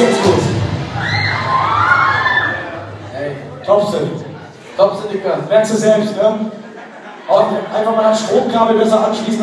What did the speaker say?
jetzt los. Hey, Thompson. Thompson, Dicker. Merkst du selbst, ne? Und einfach mal das Stromkabel besser anschließen.